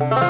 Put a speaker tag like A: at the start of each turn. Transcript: A: Bye.